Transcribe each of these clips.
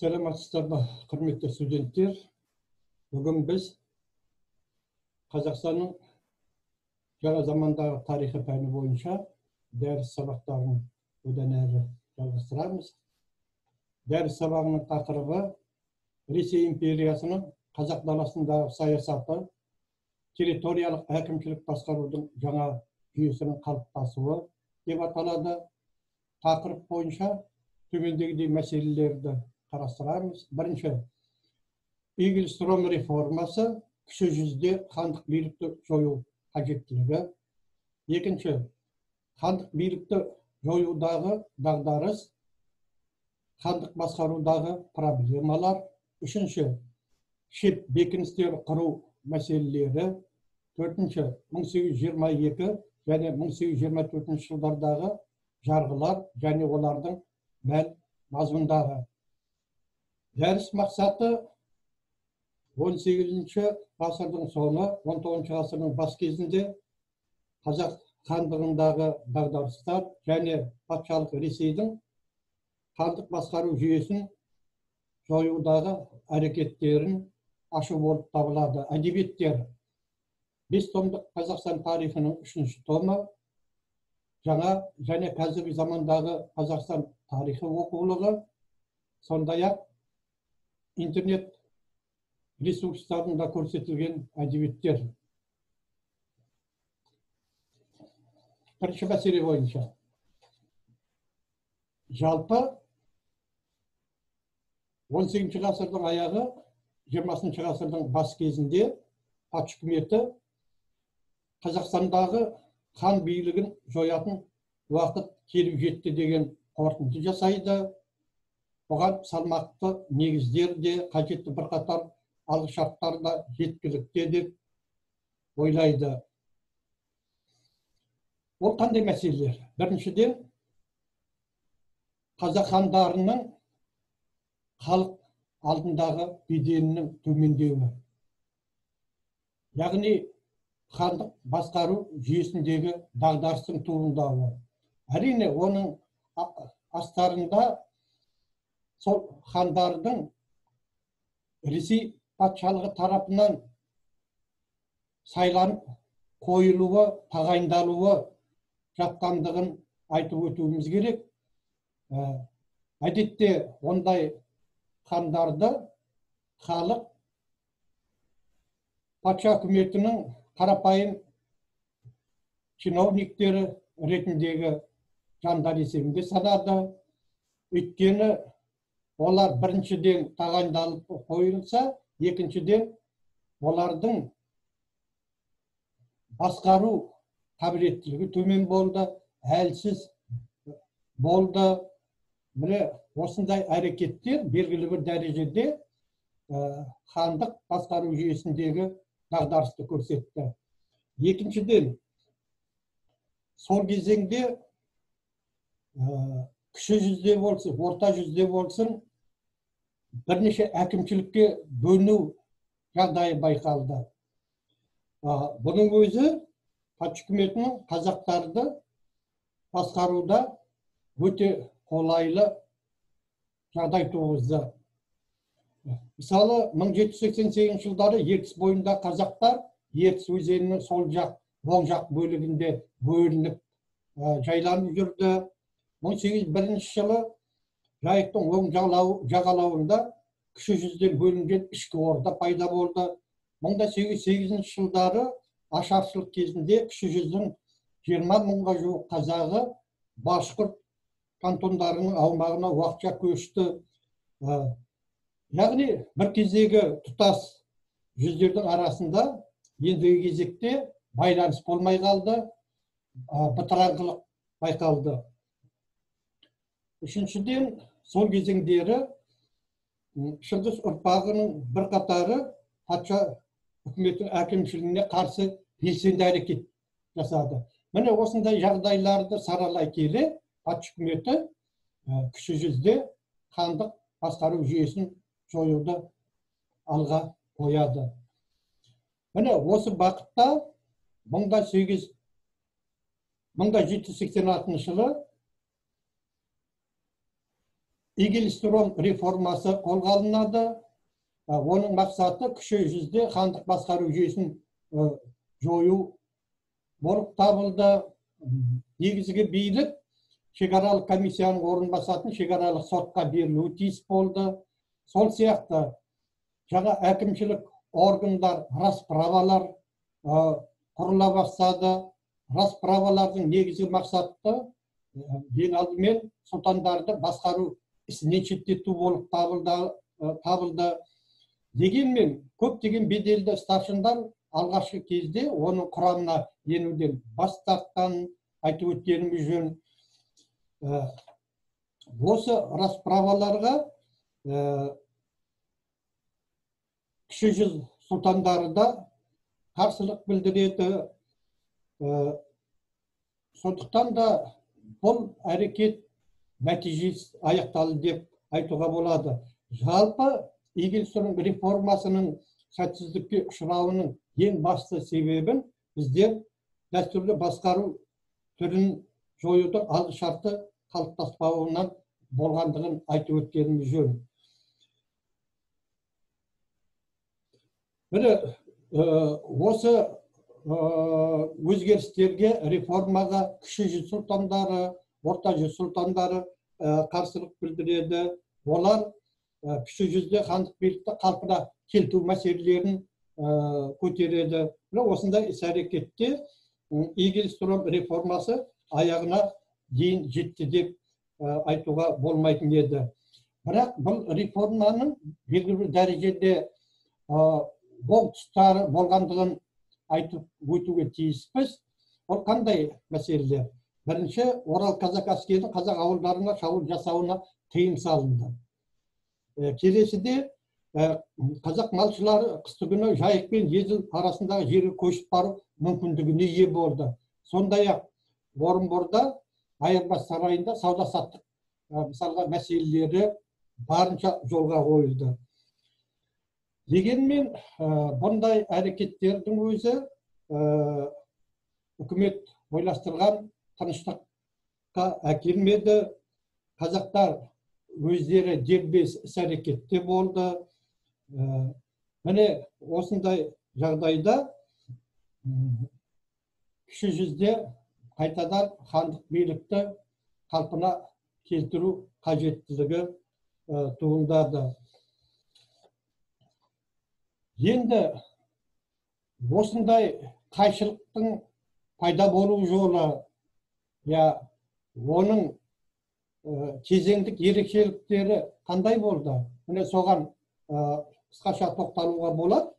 саламатсыздар ма құрметті студенттер. Бүгін біз қазақстанның жаңа замандағы тарихы пәні бойынша дәріс сабақтарын одан әрі жалғастырамыз. Дәріс сабағының тақырыбы ресей империясының қазақ даласындағы саясаты территориялық әкімшілік басқарудың жаңа жүйесінің қалыптасуы деп аталады. Тақырып бойынша төмендегідей мәселелерді қарастырамыз бірінші игельстром реформасы кіші жүзде хандық билікті жою қажеттілігі. Екінші хандық билікті жоюдағы дағдарыс хандық басқарудағы проблемалар. Үшінші шет бекіністер құру мәселелері. Төртінші 1822 және 1824 жылдардағы жарғылар және олардың мән мазмұндары дәріс мақсаты 18 ғасырдың соңы 19 ғасырдың бас кезінде қазақ хандығындағы дағдарыстар және патшалық ресейдің хандық басқару жүйесін жоюдағы әрекеттерін ашу болып табылады. Әдебиеттер. Бес томдық қазақстан тарихының үшінші томы. Жаңа және қазіргі замандағы қазақстан тарихы оқулығы. Сондай ақ интернет ресурстарында көрсетілген әдебиеттер. Бірінші мәселе бойынша. Жалпы 18 ғасырдың аяғы 20 ғасырдың бас кезінде патша үкіметі қазақстандағы хан билігін жоятын уақыт келіп жетті деген қорытынды жасайды. Оған салмақты негіздер де қажетті бірқатар алғышарттар да жеткілікті деп ойлайды. Ол қандай мәселелер? Біріншіден қазақ хандарының халық алдындағы беделінің төмендеуі. Яғни хандық басқару жүйесіндегі дағдарыстың туындауы. Әрине оның астарында сол хандардың ресей патшалығы тарапынан сайланып қойылуы тағайындалуы жатқандығын айтып өтуіміз керек. Ә, әдетте ондай хандарды халық патша үкіметінің қарапайым чиновниктері ретіндегі жандар есебінде санады. Өйткені олар біріншіден тағайындалып қойылса екіншіден олардың басқару қабілеттілігі төмен болды әлсіз болды. Міне осындай әрекеттер белгілі бір дәрежеде ә, хандық басқару жүйесіндегі дағдарысты көрсетті. Екіншіден сол кезеңде ә, кіші жүзде болсын орта жүзде болсын бірнеше әкімшілікке бөліну жағдайы байқалды. Бұның өзі патша үкіметінің қазақтарды басқаруда өте қолайлы жағдай туғызды. Мысалы 1788 жылдары ертіс бойында қазақтар ертіс өзенінің сол жақ оң жақ бөлігінде бөлініп жайланып жүрді. 1801 жылы жайықтың оң жағалауында кіші жүзден бөлінген ішкі орда пайда болды. Мың да сегіз сегізінші жылдары ашаршылық кезінде кіші жүздің жиырма мыңға жуық қазағы башқұрт кантондарының аумағына уақытша көшті. Яғни бір кездегі тұтас жүздердің арасында ендігі кезекте байланыс болмай қалды бытыраңқылық байқалды. Үшіншіден сол кезеңдері шыңғыс ұрпағының бірқатары патша үкіметінің әкімшілігіне қарсы белсенді әрекет жасады. Міне осындай жағдайларды саралай келе патша үкіметі кіші жүзде хандық басқару жүйесін жоюды алға қояды. Міне осы бағытта мың да сегіз мың да жеті жүз сексен алтыншы жылы игельстром реформасы қолға алынады. Оның мақсаты кіші жүзде хандық басқару жүйесін жою болып табылды. Негізгі билік шекаралық комиссияның орын басатын шекаралық сотқа берілуі тиіс болды. Сол сияқты жаңа әкімшілік органдар расправалар құрыла бастады. Расправалардың негізгі мақсаты ең алдымен сұлтандарды басқару ісінен шеттету болып табылды дегенмен көптеген беделді старшындар алғашқы кезде оның құрамына енуден бас тартқан айтып өткеніміз жөн. Осы расправаларға кіші жүз сұлтандары да қарсылық білдіреді. Сондықтан да бұл әрекет нәтижесіз аяқталды деп айтуға болады. Жалпы игельстром реформасының сәтсіздікке ұшырауының ең басты себебін біздер дәстүрлі басқару түрін жоюдың алғы шарты қалыптаспауынан болғандығын айтып өткеніміз жөн. Міне осы өзгерістерге реформаға кіші жүз сұлтандары орта жүз сұлтандары қарсылық білдіреді олар кіші жүзде хандық билікті қалпына келтіру мәселелерін көтереді мына осындай іс әрекетте игельстром реформасы аяғына дейін жетті деп айтуға болмайтын еді бірақ бұл реформаның белгілі бір дәрежеде оң тұстары болғандығын айтып өтуге тиіспіз ол қандай мәселелер бірінші орал казак әскерінің қазақ ауылдарына шабуыл жасауына тыйым салынды. Ә, келесіде ә, қазақ малшылары қыстыгүні жайық пен еділ арасындағы жерге көшіп бару мүмкіндігіне ие болды. Сондай ақ орынборда айырбас сарайында сауда саттық ә, мысалға мәселелері барынша жолға қойылды. Дегенмен бұндай әрекеттердің өзі үкімет ойластырған тыныштыққа әкелмеді. Қазақтар өздері дербес іс әрекетте болды міне осындай жағдайда кіші жүзде қайтадан хандық билікті қалпына келтіру қажеттілігі туындады. Енді осындай қайшылықтың пайда болу жолы я оның кезеңдік ерекшеліктері қандай болды? Міне соған қысқаша тоқталуға болады.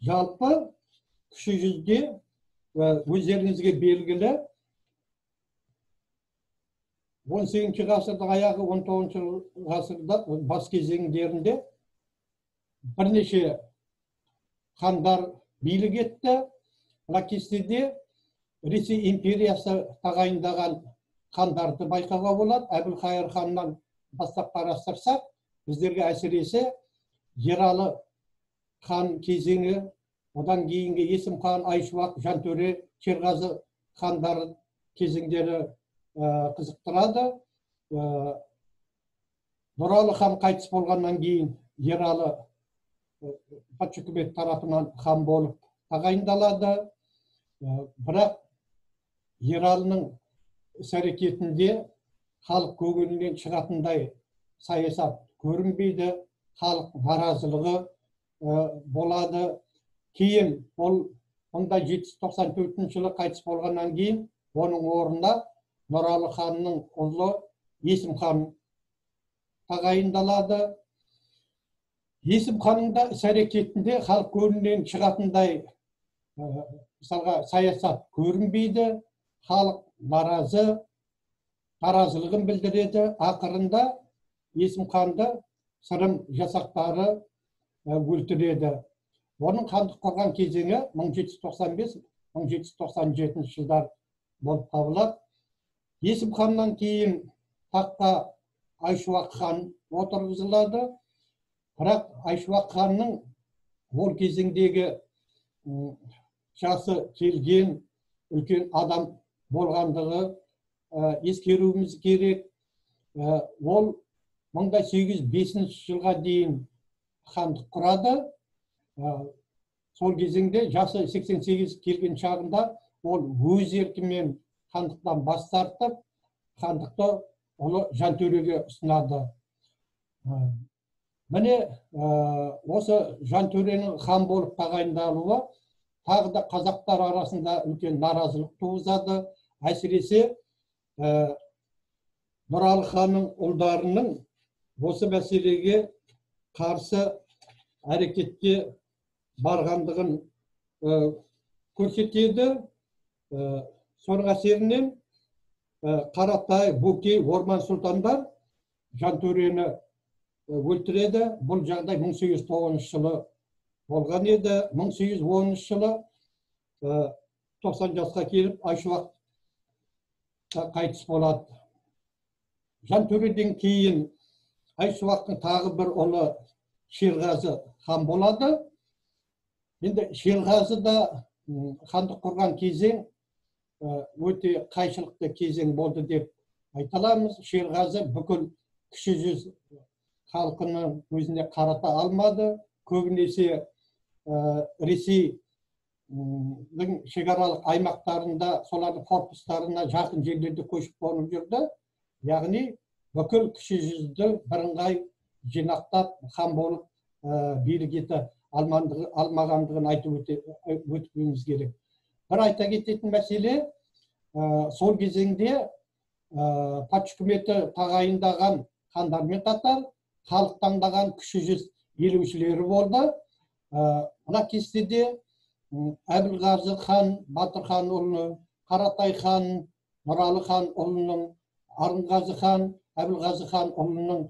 Жалпы кіші жүзде өздеріңізге белгілі он сегізінші ғасырдың аяғы он тоғызыншы ғасырда бас кезеңдерінде бірнеше хандар билік етті. Мына кестеде ресей империясы тағайындаған хандарды байқауға болады. Әбілхайыр ханнан бастап қарастырсақ біздерге әсіресе ералы хан кезеңі одан кейінгі есім хан айшуақ жантөре шерғазы хандар кезеңдері қызықтырады. Нұралы хан қайтыс болғаннан кейін ералы патша үкіметі тарапынан хан болып тағайындалады. Бірақ ералының іс әрекетінде халық көңілінен шығатындай саясат көрінбейді. Халық наразылығы болады. Кейін ол мың да жеті жүз тоқсан төртінші жылы қайтыс болғаннан кейін оның орнына нұралы ханның ұлы есім хан тағайындалады. Есім ханның да іс әрекетінде халық көңілінен шығатындай мысалға саясат көрінбейді. Халық наразы наразылығын білдіреді. Ақырында есім ханды сырым жасақтары өлтіреді. Оның хандық құрған кезеңі 1795 1797 жылдар болып табылады. Есім ханнан кейін таққа айшуақ хан отырғызылады. Бірақ айшуақ ханның ол кезеңдегі жасы келген үлкен адам болғандығы ескеруіміз керек. Ол мыңда сегіз жүз бесінші жылға дейін хандық құрады. Сол кезеңде жасы 88 келген шағында ол өз еркімен хандықтан бас тартып хандықты ұлы жантөреге ұсынады. Міне осы жантөренің хан болып тағайындалуы тағы да қазақтар арасында үлкен наразылық туғызады. Әсіресе нұралы ханның ұлдарының осы мәселеге қарсы әрекетке барғандығын көрсетеді. Соның әсерінен қаратай бөкей орман сұлтандар жантөрені өлтіреді. Бұл жағдай 1809 жылы болған еді 1810 жылы 90 жасқа келіп айшуақ қайтыс болады. Жантөреден кейін айшуақтың тағы бір ұлы шерғазы хан болады. Енді шерғазы да хандық құрған кезең өте қайшылықты кезең болды деп айта аламыз. Шерғазы бүкіл кіші жүз халқының өзіне қарата алмады. Көбінесе ресейдің шекаралық аймақтарында солардың корпустарына жақын жерлерде көшіп қонып жүрді яғни бүкіл кіші жүзді бірыңғай жинақтап хан болып ә, билік ете алмағандығын айтып өтуіміз керек. Бір айта кететін мәселе ә, сол кезеңде ә, патша үкіметі тағайындаған хандармен қатар халық таңдаған кіші жүз билеушілері болды. Мына кестеде әбілғазы хан батыр хан ұлы қаратай хан нұралы хан ұлының арынғазы хан әбілғазы хан ұлының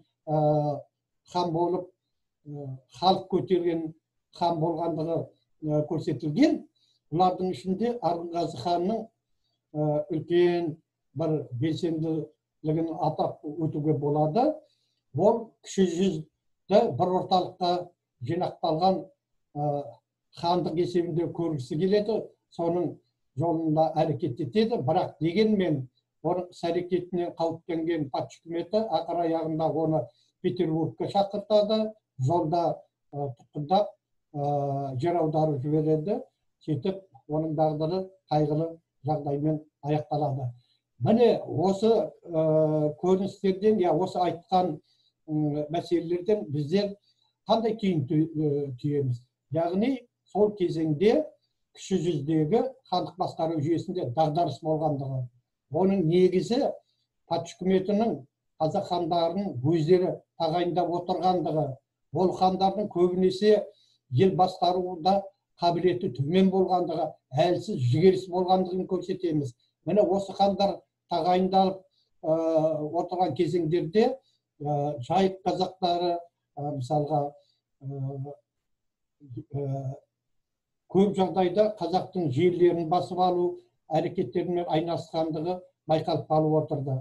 хан болып халық көтерген хан болғандығы көрсетілген. Бұлардың ішінде арынғазы ханның үлкен бір белсенділігін атап өтуге болады. Ол кіші жүзді бір орталыққа жинақталған хандық есебінде көргісі келеді соның жолында әрекет етеді. Бірақ дегенмен оның іс әрекетіне қауіптенген патша үкіметі ақыр аяғында оны петербургке шақыртады жолда тұтқындап жер аударып жібереді сөйтіп оның тағдыры қайғылы жағдаймен аяқталады. Міне осы көріністерден я осы айтқан мәселелерден біздер қандай түйін түйеміз? Яғни сол кезеңде кіші жүздегі хандық басқару жүйесінде дағдарыс болғандығы оның негізі патша үкіметінің қазақ хандарын өздері тағайындап отырғандығы ол хандардың көбінесе ел басқаруда қабілеті төмен болғандығы әлсіз жігерсіз болғандығын көрсетеміз. Міне осы хандар тағайындалып ә, отырған кезеңдерде ә, жайық қазақтары мысалға көп жағдайда қазақтың жерлерін басып алу әрекеттерімен айналысқандығы байқалып қалып отырды.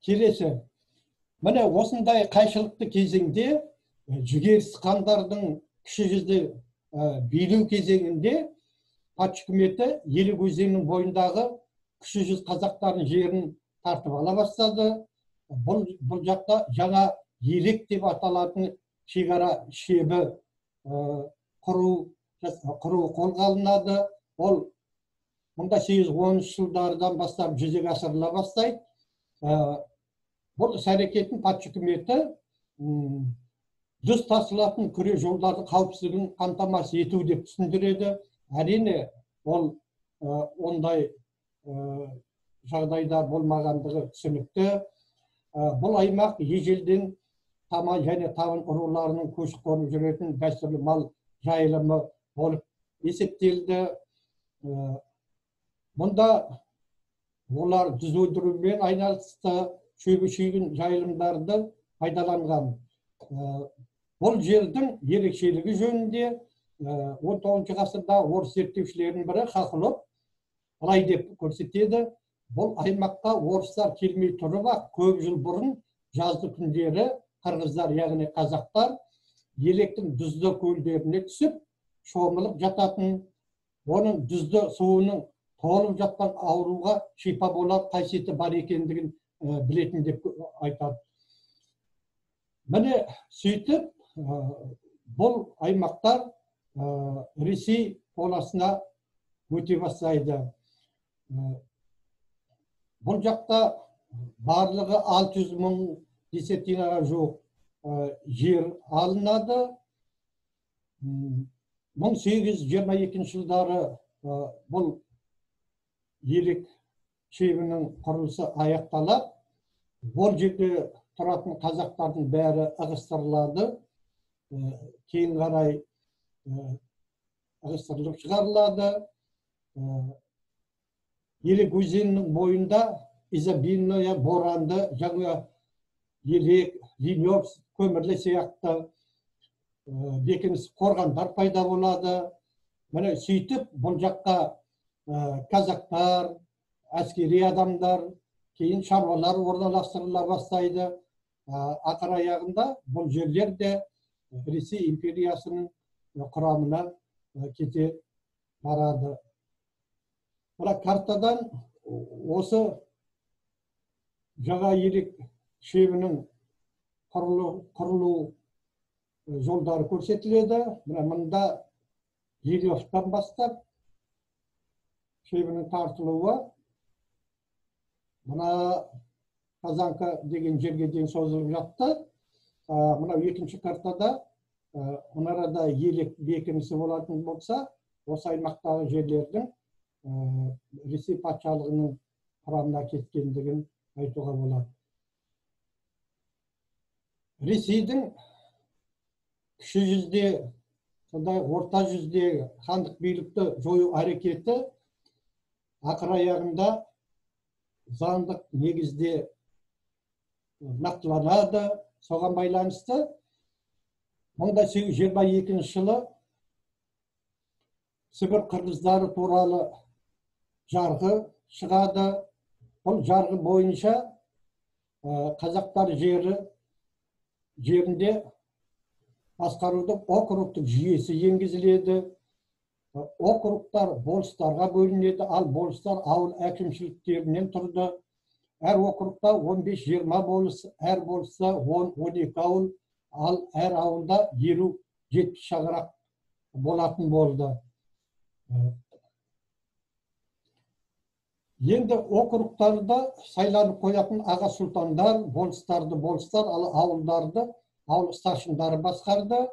Келесі. Міне осындай қайшылықты кезеңде жүгерсіз хандардың кіші жүзді билеу кезеңінде патша үкіметі елек өзенінің бойындағы кіші жүз қазақтардың жерін тартып ала бастады. Бұл, бұл жақта жаңа елек деп аталатын шекара шебі құру құру қолға алынады ол мыңда сегіз жүз оныншы жылдардан бастап жүзеге асырыла бастайды. Бұл іс әрекетін патша үкіметі жүз тасылатын күре жолдардың қауіпсіздігін қамтамасыз ету деп түсіндіреді. Әрине ол ондай жағдайда болмағандығы түсінікті. Бұл аймақ ежелден тама және табын руларының көшіп қонып жүретін дәстүрлі мал жайылымы болып есептелді. Мұнда олар жүз өндірумен айналысты шөбі шүйгін жайылымдарды пайдаланған. Бұл жердің ерекшелігі жөнінде он тоғызыншы ғасырда орыс зерттеушілерінің бірі хохлов былай деп көрсетеді. Бұл аймаққа орыстар келмей тұрып ақ көп жыл бұрын жазды күндері қырғыздар яғни қазақтар електің дүзді көлдеріне түсіп шомылып жататын оның дүзді суының толып жатқан ауруға шипа болар қасиеті бар екендігін білетін деп айтады. Міне сөйтіп бұл аймақтар ресей қоласына өте бастайды. Бұл жақта барлығы 600 мың десятинаға жуық жер алынады 1822 жылдары бұл елек шебінің құрылысы аяқталады бұл жерде тұратын қазақтардың бәрі ығыстырылады кейін қарай ығыстырылып шығарылады елек өзенінің бойында изобильное боранды жаңа елек ленев көмірлі сияқты бекініс қорғандар пайда болады. Міне сөйтіп бұл жаққа казактар әскери адамдар кейін шаруалар орналастырыла бастайды. Ақыр аяғында бұл жерлер де ресей империясының құрамына кете барады. Мына картадан осы жаңа елек шебінің құрылу, құрылу жолдары көрсетіледі. Мына мында елевтан бастап шебінің тартылуы. Мына казанка деген жерге дейін созылып жатты. Мынау екінші картада мұнарада елек бекінісі болатын болса осы аймақтағы жерлердің ресей патшалығының құрамына кеткендігін айтуға болады. Ресейдің кіші жүзде сондай орта жүзде хандық билікті жою әрекеті ақыр аяғында заңдық негізде нақтыланады. Соған байланысты мың да сегіз жүз жиырма екінші жылы сібір қырғыздары туралы жарғы шығады. Бұл жарғы бойынша қазақтар жері жерінде басқарудың округтік жүйесі енгізіледі. Округтар болыстарға бөлінеді ал болыстар ауыл әкімшіліктерінен тұрды. Әр округта 15-20 болыс әр болыста 10-12 ауыл ал әр ауылда 50-70 шаңырақ болатын болды. Енді округтарда сайланып қоятын аға сұлтандар болыстарды болыстар ал ауылдарды ауыл старшындары басқарды.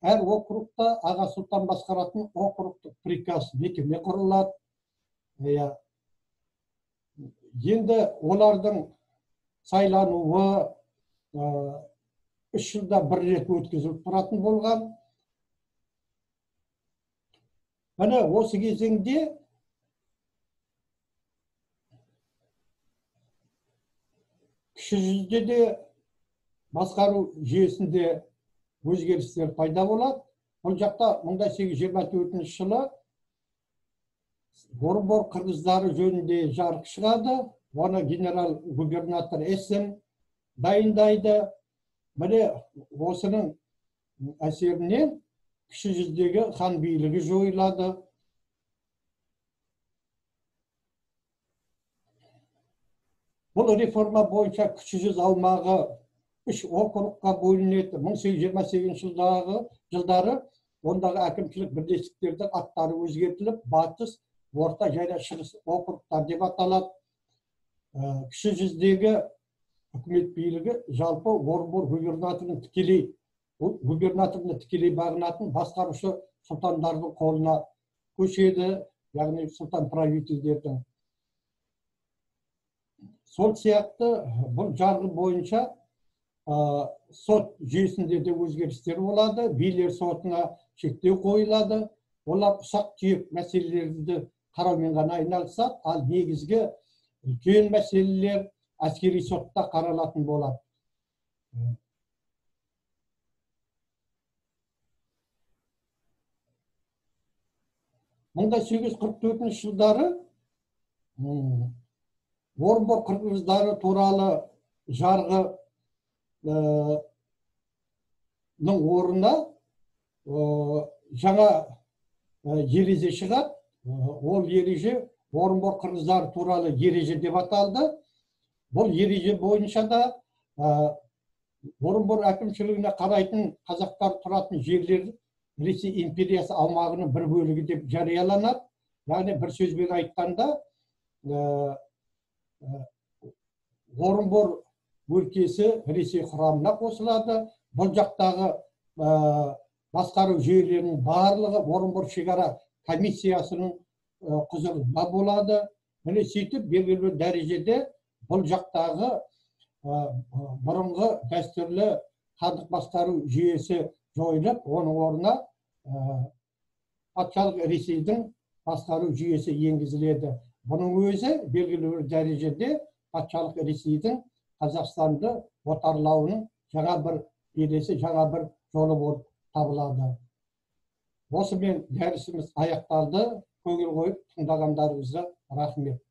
Әр округта аға сұлтан басқаратын округтық приказ мекеме құрылады. Иә. Енді олардың сайлануы үш жылда бір рет өткізіліп тұратын болған. Міне осы кезеңде кіші жүзде де басқару жүйесінде өзгерістер пайда болады. Бұл жақта мың сегіз жүз жиырма төртінші жылы орынбор қырғыздары жөнінде жарық шығады. Оны генерал губернатор эссен дайындайды. Міне осының әсерінен кіші жүздегі хан билігі жойылады. Бұл реформа бойынша кіші жүз аумағы үш округқа бөлінеді. Мың сегіз жүз жиырма сегізінші жылдағы жылдары ондағы әкімшілік бірлестіктердің аттары өзгертіліп батыс орта және шығыс округтар деп аталады. Кіші жүздегі үкімет билігі жалпы орынбор губернаторының тікелей губернаторына тікелей бағынатын басқарушы сұлтандардың қолына көшеді яғни сұлтан правительдердің. Сол сияқты бұл жарғы бойынша сот жүйесінде де өзгерістер болады билер сотына шектеу қойылады. Олар ұсақ түйек мәселелерді қараумен ғана айналысады ал негізгі үлкен мәселелер әскери сотта қаралатын болады. Мың да сегіз жүз қырық төртінші жылдары орынбор қырғыздары туралы жарғы орнына жаңа ереже шығады. Ол ереже орынбор қырғыздары туралы ереже деп аталды. Бұл ереже бойынша да орынбор әкімшілігіне қарайтын қазақтар тұратын жерлер ресей империясы аумағының бір бөлігі деп жарияланады. Яғни бір сөзбен айтқанда орынбор өлкесі ресей құрамына қосылады. Бұл жақтағы басқару жүйелерінің барлығы орынбор шекара комиссиясының құзырында болады. Міне сөйтіп белгілі бір дәрежеде бұл жақтағы бұрынғы дәстүрлі хандық басқару жүйесі жойылып оның орнына ә, патшалық ресейдің басқару жүйесі енгізіледі. Бұның өзі белгілі бір дәрежеде патшалық ресейдің қазақстанды отарлауының жаңа бір белесі жаңа бір жолы болып табылады осымен дәрісіміз аяқталды көңіл қойып тыңдағандарыңызға рахмет